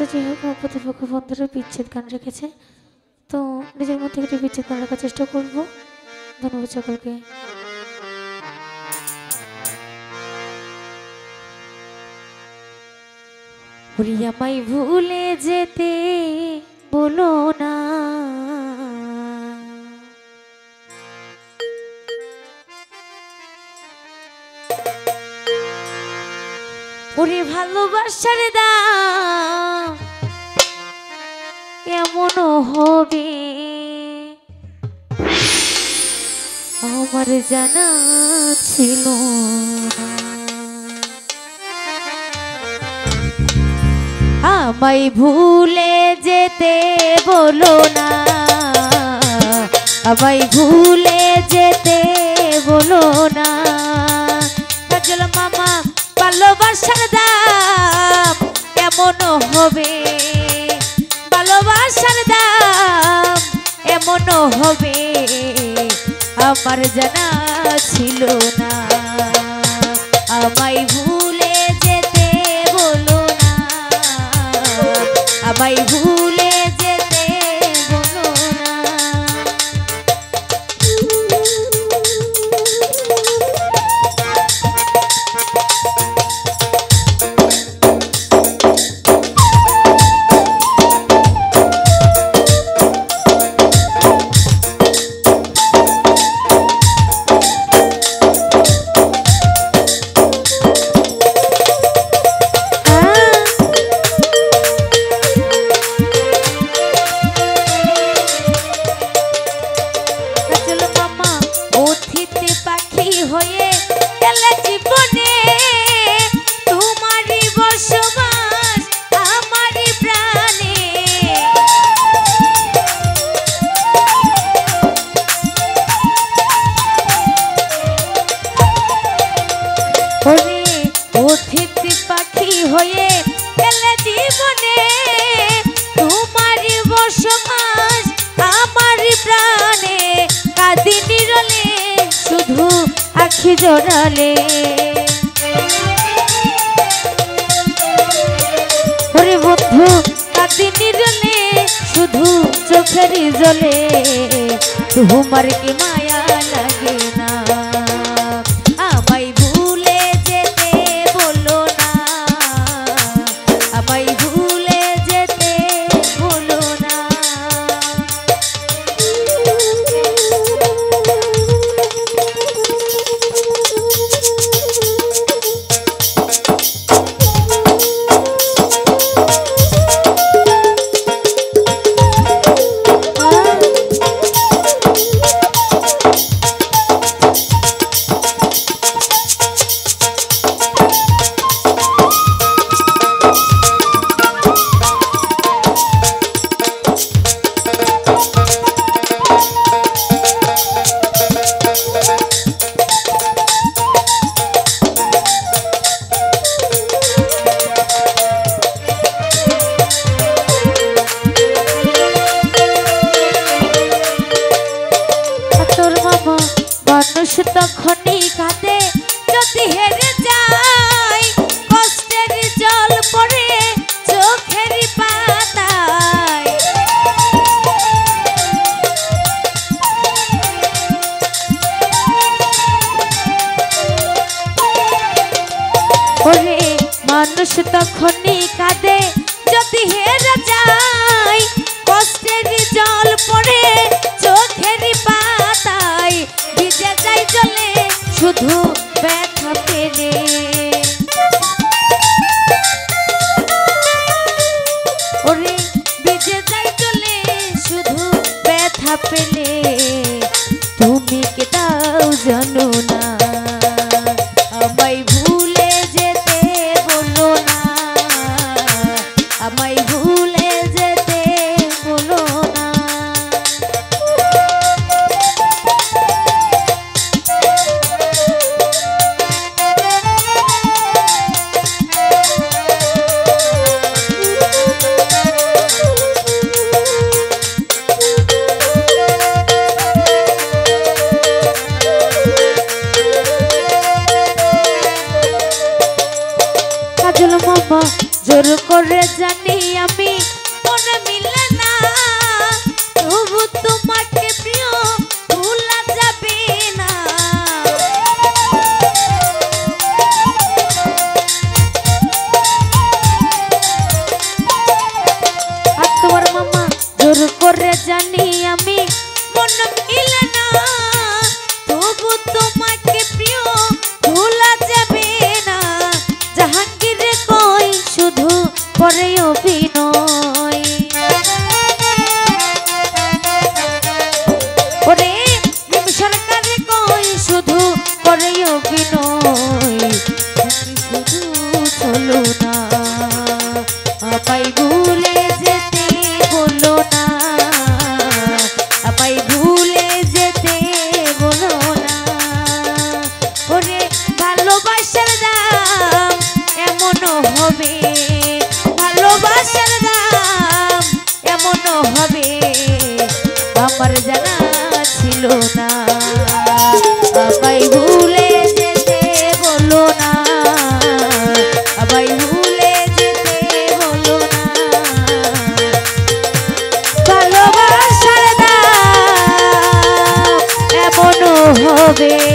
তো যাই হোক, আমার প্রতিপক্ষ বন্ধুরা বিচ্ছেদ গান রেখেছে। তো নিজের মধ্যে একটি বিচ্ছেদ গান রাখার চেষ্টা করব। ধন্যবাদ সকলকে। আমায় ভুলে যেতে বলো না। ওরে ভালোবাসার দাম এমন হবে? আমার জানা ছিল আমায় ভুলে যেতে বলো না। আমায় ভুলে যেতে বলো না। কাজল মামা, ভালোবাসার দাম কেমন হবে? এমন হবে? আমার জানা ছিল না। আমায় ভুলে যেতে বলো না। আমায় la আখি জোরালে। ওরে বন্ধু কাঁদি নিরলে শুধু চোখের জলে। তোমার কি মায়া জোর করে জানি আমি করে অভিনয়। ওরে সরকার কই শুধু করে অভিনয়। শুধু চলো না আপাই ভুলে ছিল না, আমায় ভুলে যেতে বলো না, আমায় ভুলে যেতে বলো না। ভালোবাসার দাম এমনও হবে